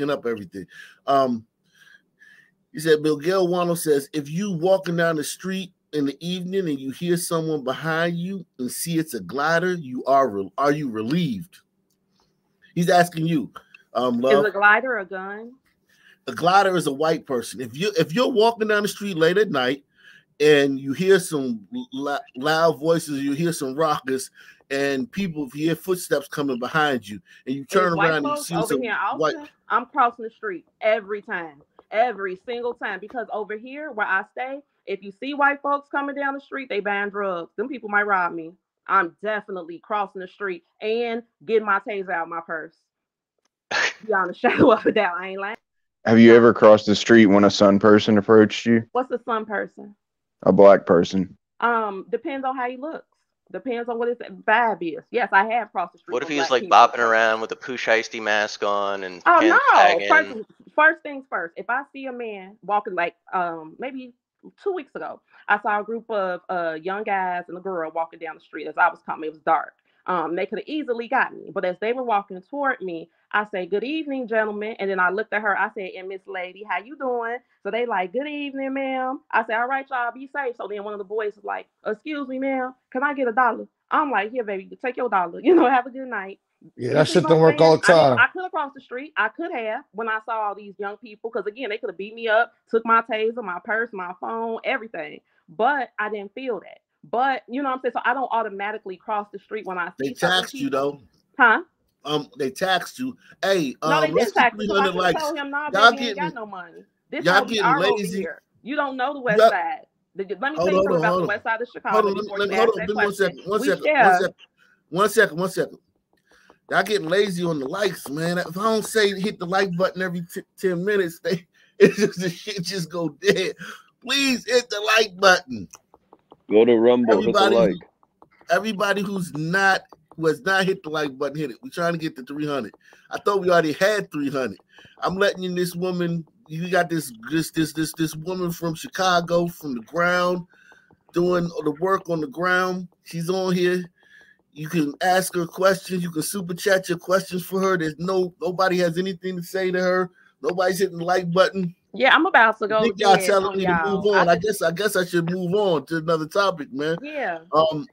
up everything. Um, he said, Miguel Wano says, if you walking down the street in the evening and you hear someone behind you and see it's a glider, you are re- are you relieved? He's asking you. Um, love. Is a glider a gun? A glider is a white person. If you if you're walking down the street late at night and you hear some loud voices, you hear some rockers, and people if you hear footsteps coming behind you, and you turn white around and you see over some here in white. I'm crossing the street every time, every single time. Because over here where I stay, if you see white folks coming down the street, they buying drugs. Them people might rob me. I'm definitely crossing the street and getting my taser out of my purse. Beyond a shadow of a doubt, I ain't lying. Have you ever crossed the street when a sun person approached you? What's a sun person? A black person. Um, depends on how you looks. Depends on what his vibe is. Yes, I have crossed the street. What if he was like people. bopping around with a Pooh Shiesty mask on and Oh no! sagging? First, first things first. If I see a man walking like um maybe two weeks ago, I saw a group of uh young guys and a girl walking down the street as I was coming. It was dark. Um, they could have easily got me, but as they were walking toward me, I say, "Good evening, gentlemen," and then I looked at her. I said, "And Miss Lady, how you doing?" So they like, "Good evening, ma'am." I said, "All right, y'all, be safe." So then one of the boys was like, "Excuse me, ma'am, can I get a dollar?" I'm like, "Here, baby, take your dollar. You know, have a good night." Yeah, that shit don't work all the saying? I mean, time. I, could have crossed the street. I could have when I saw all these young people, because again, they could have beat me up, took my taser, my purse, my phone, everything. But I didn't feel that. But you know what I'm saying? So I don't automatically cross the street when I see They taxed you though. Huh? Um, they taxed you. Hey, No, um, they didn't get tax me. 'cause I likes. tell him, nah, Y'all baby, you ain't got getting- no money. This y'all getting lazy. here. You don't know the West Y'all- Side. The- Let me Hold tell you something about the West Side of Chicago. Hold on, let me, hold on, that give me one second, one second, one second, one second, one second. Y'all getting lazy on the likes, man. If I don't say hit the like button every t- 10 minutes, they it's just the shit just go dead. Please hit the like button. Go to Rumble, hit the Everybody, like. everybody who's not who has not hit the like button, hit it. We're trying to get to 300. I thought we already had 300. I'm letting you this woman. You got this this this this this woman from Chicago from the ground doing the work on the ground. She's on here. You can ask her questions. You can super chat your questions for her. There's no nobody has anything to say to her. Nobody's hitting the like button. Yeah, I'm about to go. I think y'all telling me to move on. I I guess I guess I should move on to another topic, man. Yeah. Um,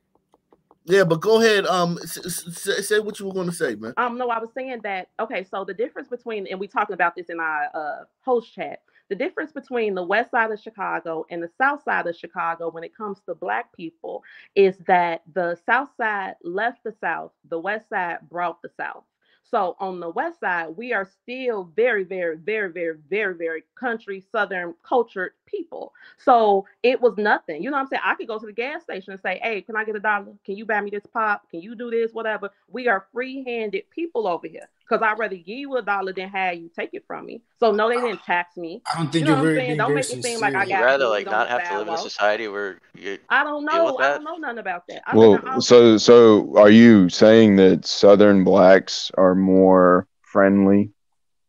yeah, but go ahead. Um, s- s- s- say what you were going to say, man. Um, no, I was saying that. Okay, so the difference between, and we talking about this in our uh, host chat. The difference between the west side of Chicago and the south side of Chicago when it comes to black people is that the south side left the south, the west side brought the south. So on the west side, we are still very, very, very, very, very, very country, southern cultured people. So it was nothing. You know what I'm saying? I could go to the gas station and say, Hey, can I get a dollar? Can you buy me this pop? Can you do this? Whatever. We are free-handed people over here. Because I'd rather give you a dollar than have you take it from me. So no, they didn't tax me. I don't think You know you're what I'm saying? being Don't make it seem like I sincere. You'd got rather like not have to live in a society where you I don't know. I don't know nothing about that. I Well, so so are you saying that Southern blacks are more friendly?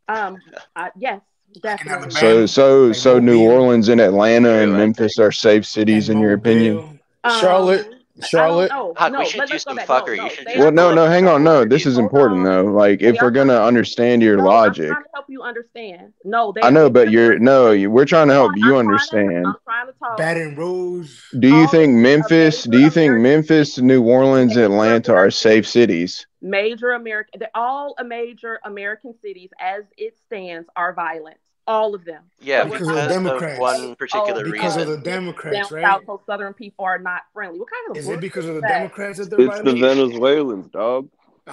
Um, I, yes, definitely. So so like so New Orleans and Atlanta and Memphis are safe cities in your opinion? Mobile. Charlotte, Charlotte. I don't we should let, do us go some back. fuckery. No, no, should Well, no, no, hang on, no. This is important though. Like, if we're gonna understand your No, logic, I'm trying to help you understand. No, I know, but you're no, we're trying to help you I'm trying understand. I'm trying to talk. Baton Rouge. Do you um, think Memphis? Do you think Memphis, New Orleans, major Atlanta are safe cities? major American. They're all a major American cities as it stands are violent. All of them. Yeah, So we're Because of the because gonna of Democrats. one say, oh, particular Because of the this is down Democrats, right? south, so Southern people are not friendly. What kind of Is it bullshit because of the that? Democrats that they're It's the violent? Venezuelans, dog.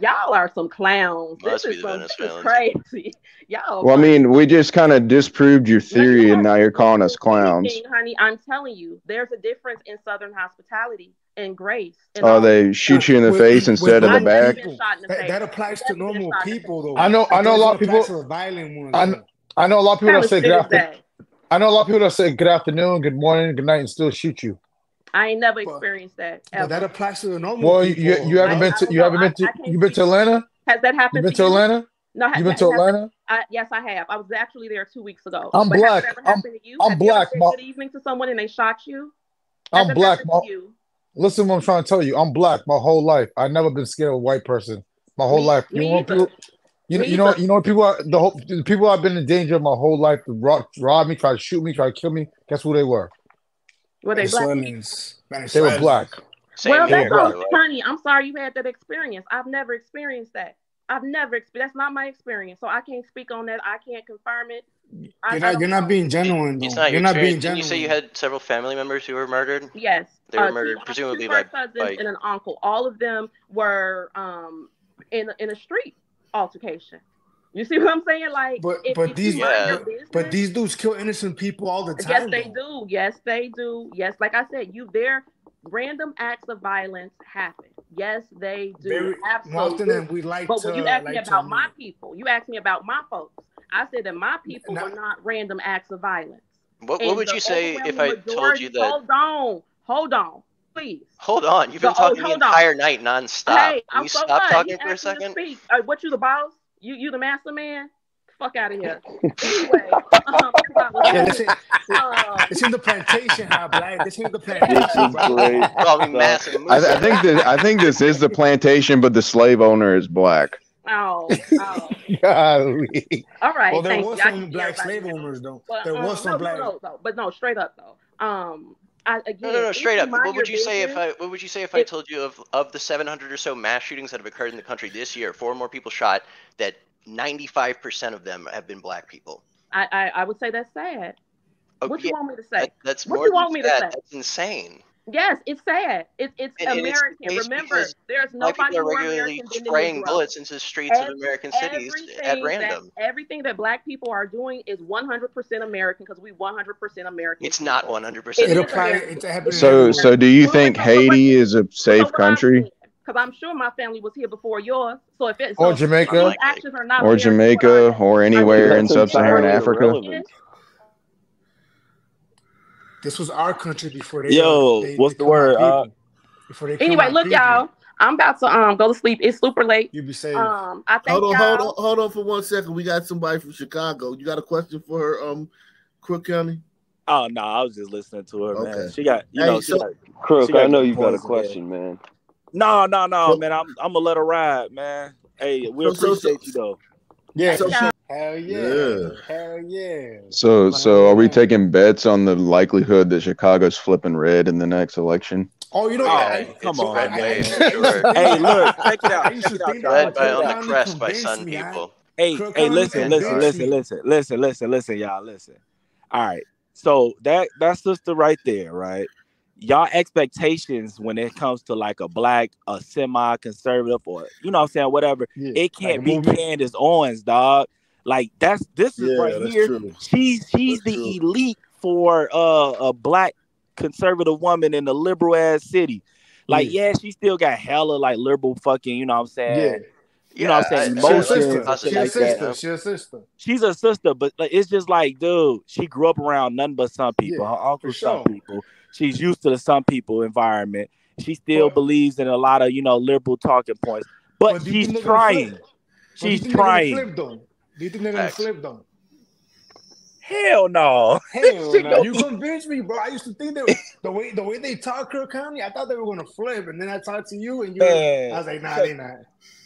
Y'all are some clowns. This Must be is the some this is crazy. Y'all Well, I mean, we just kind of disproved your No, you theory, and now you're calling us clowns. anything, honey. I'm telling you, there's a difference in Southern hospitality and grace. And Oh, they shoot you in the with face with instead of the I've normal never back. been people. shot in the That, that applies to normal shot in the face. people though. I know. I It know a lot of people. to the violent ones I, though. I know a lot of people kind that say good is afternoon. that? I know a lot of people that say good afternoon, good morning, good night, and still shoot you. I ain't never But experienced that but that ever. applies to the normal Well, you people you though, haven't I, been to you know. haven't I, been to I you been to Atlanta. Has that happened? You happened been to to you? Atlanta. No, ha- You been to has Atlanta. I, yes, I have. I was actually there two weeks ago. I'm But has black. it ever I'm to you? I'm Have you ever black. said My, good evening to someone and they shot you? Has I'm black. happened My, to you? listen, what I'm trying to tell you. I'm black my whole life. I've never been scared of a white person my whole Me, life. You me want either. people? You know, you know, you know, people are the whole the people I've been in danger of my whole life to rob, rob me, try to shoot me, try to kill me. Guess who they were? Were they black? Venezuelans. They were black. Same well, that's by all funny. I'm sorry you had that experience. I've never experienced that. I've never experienced. That's not my experience, so I can't speak on that. I can't confirm it. I, You're not, you're not being genuine, though. It's not you're not being genuine. you say you had several family members who were murdered? Yes, They were uh, murdered, two, presumably two by- cousins by- and an uncle. All of them were um in in a street altercation. You see what I'm saying? Like, But if, but if these Yeah. but, business, but these dudes kill innocent people all the time. yes, they though. do. Yes, they do. Yes, like I said, you there. Random acts of violence happen. Yes, they do. Very Absolutely. often than we like But to. when you ask me like to about my admit. people, you asked me about my folks. I said that my people Now- were not random acts of violence. What, what would you say if I told you that? Hold on, hold on, please. Hold on, you've been So- oh, talking the hold on. entire night nonstop. Hey, Can I'm you so stop what? talking He for a to second? speak. Uh, what you the boss? You you the master man? Fuck out of here. anyway, um, that's what I was Yeah, this saying. ain't, Uh, this ain't the plantation, huh, Black? This ain't the This plantation, is great. Call me stuff. massive. I, I think that I think this is the plantation, but the slave owner is black. oh, oh. Golly. All right. Well, there thank was some black slave owners, though. But, There um, was some no, black. No, no, no, but no, straight up though. Um, I again. No, no, no, straight up. What would you say if I? What would you say if I told you of of the 700 or so mass shootings that have occurred in the country this year, four more people shot, that 95% of them have been black people. I, I, I would say that's sad. Oh, what yeah, you want me to say? that- that's What more you want me to sad. say? That's insane. Yes, it's sad. It, it's And- and it's American. the case Remember, because there's Black nobody people are more regularly American than spraying Negro. bullets into the streets of American cities at random. That, everything that black people are doing is 100% American because we 100% American. It's not 100%. It It is applies. American. It's happening So so do you Well, think wait, so Haiti is a safe country? Because I'm sure my family was here before yours. So if it's Or so Jamaica. these actions are not Or American, Jamaica or anywhere in sub-Saharan entirely Africa? Irrelevant. This was our country before they. Yo, they, what's they the word, uh? Before they Anyway, look, people. y'all. I'm about to um go to sleep. It's super late. You be safe. Um, I thank Hold on, y'all. hold on, hold on for one second. We got somebody from Chicago. You got a question for her, um, Crook County? Oh no, I was just listening to her, man. She got, you Hey, know, so- got, Crook, I know you got a points in there. question, man. no, no, no, So- man. I'm, I'm gonna let her ride, man. Hey, we So- so- so- appreciate you though. yeah. So she, Hell yeah. Yeah. Hell yeah. So so are we taking bets on the likelihood that Chicago's flipping red in the next election? Oh, you know, Oh, I, come on, red man. sure. Hey, look, check it out, I check it out, think y'all. that Led by on the crest by convinced Sun me, people. Hey, Crook hey, listen, listen, listen, listen, listen, listen, listen, y'all, listen. All right, so that that sister right there, right? Y'all expectations when it comes to like a black, a semi-conservative, or you know what I'm saying, whatever. Yeah. It can't Like a be movement. Candace Owens, dog. Like that's this is yeah, right here. true. She's she's That's the true. elite for uh, a black conservative woman in a liberal ass city. Like, yeah. she still got hella like liberal fucking, you know what I'm saying? Yeah. You know what I'm I- saying? She's a sister. and Positive She a shit like that. sister. She a sister. She's a sister, but like it's just like, dude, she grew up around none but some people. Yeah, Her uncle's for some sure. people. She's used to the some people environment. She still But- believes in a lot of, you know, liberal talking points. But, But she's think they're gonna trying. flip? But do you She's think they're trying. Flip though? Do you think they're gonna Facts. flip though? Hell no. Hell no! You convinced me, bro. I used to think that the way the way they talk Kirk County, I thought they were gonna flip, and then I talked to you, and you, Man. I was like, nah, they not.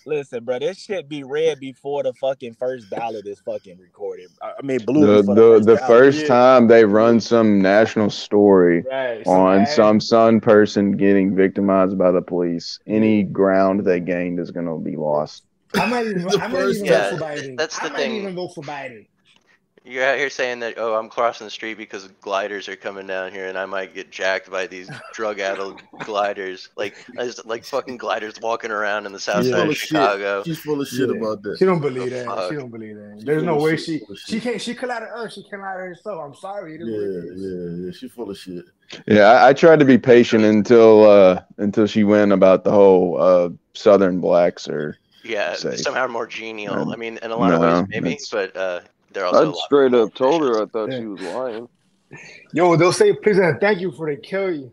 Listen, bro, this shit be read before the fucking first ballot is fucking recorded. I I mean, blue The the the, the first ballot. first yeah. time they run some national story Right. on ad- some son person getting victimized by the police, any ground they gained is gonna be lost. I might even, The I might even Yeah, vote for Biden. that's the I the might even vote for Biden. You're out here saying that, oh, I'm crossing the street because gliders are coming down here and I might get jacked by these drug addled gliders. Like, there's like fucking gliders walking around in the south She's side of of shit. Chicago. She's full of shit Yeah. about that. She don't believe The that. fuck? She don't believe that. She There's no way she she can't. She came out of us. She came out of herself. I'm sorry. It is what it Yeah, yeah, yeah. She's full of shit. Yeah, I, I tried to be patient until uh until she went about the whole uh Southern blacks or Yeah, Safe. somehow more genial. I mean, in a lot of ways, maybe, but uh, they're also. a I lot straight up told her I thought Yeah. she was lying. Yo, they'll say please and thank you before they kill you.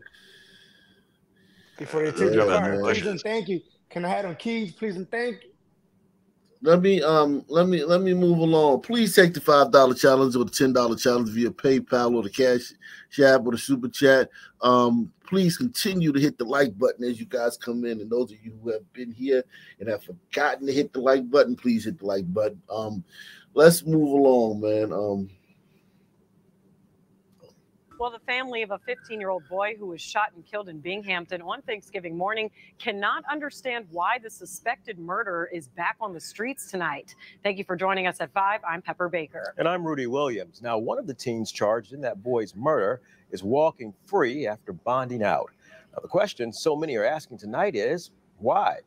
Before they take Yeah, your car. Please and thank you. Can I have them keys? Please and thank you. Let me um let me let me move along. Please take the five dollar challenge or the ten dollar challenge via PayPal or the Cash App or the Super Chat. Um, please continue to hit the like button as you guys come in, and those of you who have been here and have forgotten to hit the like button, please hit the like button. Um, let's move along, man. Um, Well, the family of a 15 year old boy who was shot and killed in Binghampton on Thanksgiving morning cannot understand why the suspected murderer is back on the streets tonight. Thank you for joining us at 5. I'm Pepper Baker. And I'm Rudy Williams. Now, one of the teens charged in that boy's murder is walking free after bonding out. Now, the question so many are asking tonight is why?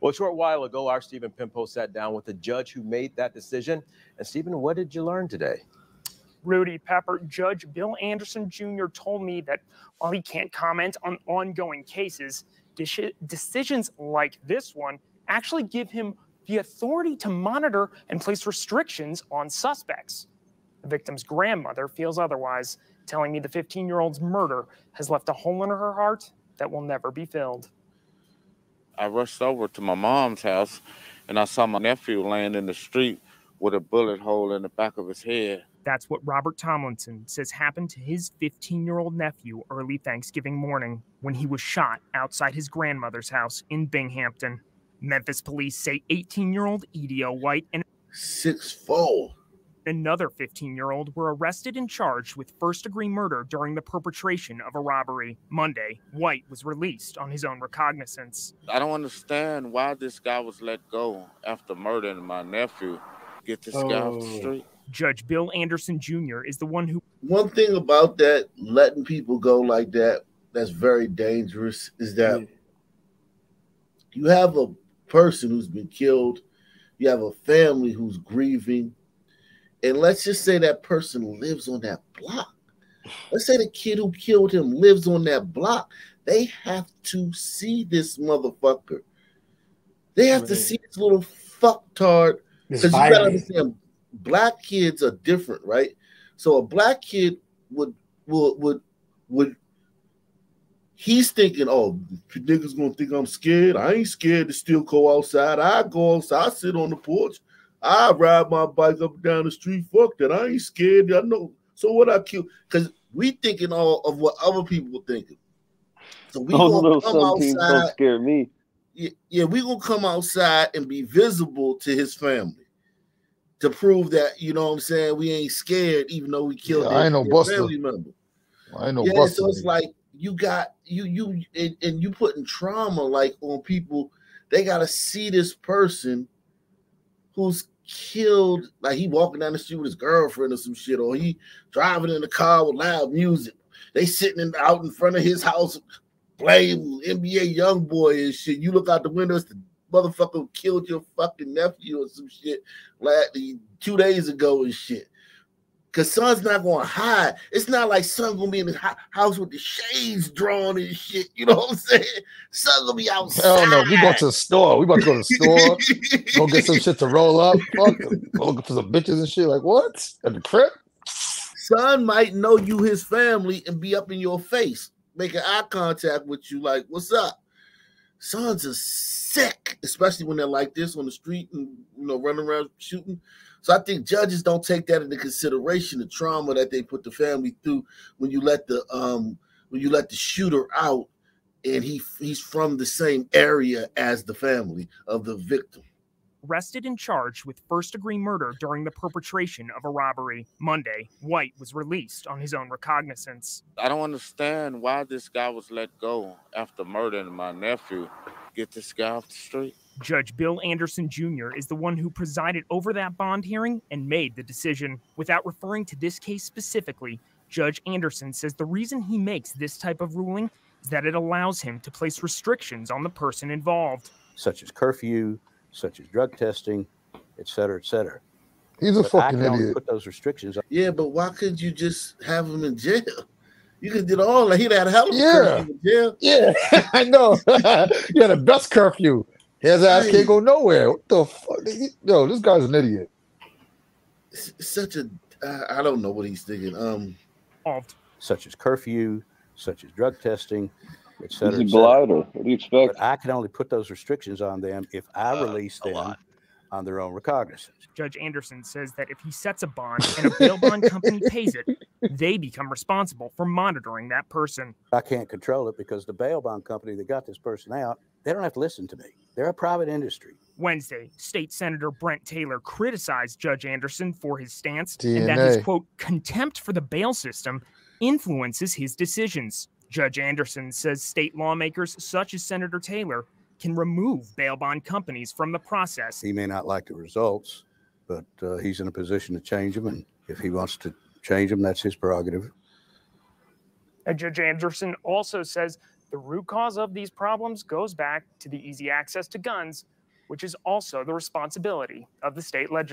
Well, a short while ago, our Stephen Pimpo sat down with the judge who made that decision. And Stephen, what did you learn today? Rudy Pepper, Judge Bill Anderson Jr. told me that while he can't comment on ongoing cases, decisions like this one actually give him the authority to monitor and place restrictions on suspects. The victim's grandmother feels otherwise, telling me the 15 year old's murder has left a hole in her heart that will never be filled. I rushed over to my mom's house and I saw my nephew laying in the street with a bullet hole in the back of his head. That's what Robert Tomlinson says happened to his 15 year old nephew early Thanksgiving morning when he was shot outside his grandmother's house in Binghampton. Memphis police say 18 year old Edio White and six four. Another 15 year old were arrested and charged with first degree murder during the perpetration of a robbery. Monday, White was released on his own recognizance. I don't understand why this guy was let go after murdering my nephew. Get this guy off the Oh. street. Judge Bill Anderson Jr. is the one who One thing about that, letting people go like that, that's very dangerous, is that you have a person who's been killed, you have a family who's grieving, and let's just say that person lives on that block. Let's say the kid who killed him lives on that block. They have to see this motherfucker. They have to see this little fucktard. This Because you gotta understand, black kids are different, right? So a black kid would would would would he's thinking, oh, niggas gonna think I'm scared. I ain't scared to still go outside. I go outside, I sit on the porch, I ride my bike up and down the street. Fuck that. I ain't scared. I know. So what I kill because we thinking all of what other people thinking. So we Those gonna come some teams don't scare me. Yeah, yeah, we gonna come outside and be visible to his family to prove that you know what I'm saying we ain't scared, even though we killed Yeah, their, I ain't no buster. family member. I ain't no yeah, buster. so it's like you got you you and, and you putting trauma like on people. They gotta see this person who's killed, like he walking down the street with his girlfriend or some shit, or he driving in the car with loud music. They sitting in, out in front of his house playing NBA YoungBoy and shit. You look out the window, it's the motherfucker who killed your fucking nephew or some shit like two days ago and shit. Cause son's not gonna hide. It's not like son gonna be in the house with the shades drawn and shit. You know what I'm saying? Son gonna be outside. Hell no, we going to the store. We about to go to the store, go get some shit to roll up. Fuck, go for some bitches and shit. Like what? At the crib? Son might know you his family and be up in your face, making eye contact with you, like, what's up? Sons are sick, especially when they're like this on the street and you know running around shooting. So I think judges don't take that into consideration, the trauma that they put the family through when you let the um when you let the shooter out and he he's from the same area as the family of the victim. Arrested and charged with first degree murder during the perpetration of a robbery. Monday, White was released on his own recognizance. I don't understand why this guy was let go after murdering my nephew. Get this guy off the street. Judge Bill Anderson Jr. is the one who presided over that bond hearing and made the decision. Without referring to this case specifically, Judge Anderson says the reason he makes this type of ruling is that it allows him to place restrictions on the person involved. such as curfew, such as drug testing, et cetera, et cetera. He's a But I fucking can only idiot. Put those restrictions. on Yeah, but why couldn't you just have him in jail? You could did all that. He'd had a hell of a Yeah. curfew in jail. Yeah, I know. yeah, the best curfew. His ass can't go nowhere. What the fuck? Yo, this guy's an idiot. It's such a, I don't know what he's thinking. Um, such as curfew, such as drug testing, et cetera. He's a glider. What do you expect? But I can only put those restrictions on them if I uh, release them on their own recognizance. Judge Anderson says that if he sets a bond and a bail bond company pays it, they become responsible for monitoring that person. I can't control it because the bail bond company that got this person out, they don't have to listen to me. They're a private industry. Wednesday, State Senator Brent Taylor criticized Judge Anderson for his stance and that his quote contempt for the bail system influences his decisions. Judge Anderson says state lawmakers such as Senator Taylor can remove bail bond companies from the process. He may not like the results, but uh, he's in a position to change them. And if he wants to change them, that's his prerogative. And Judge Anderson also says the root cause of these problems goes back to the easy access to guns, which is also the responsibility of the state legislature.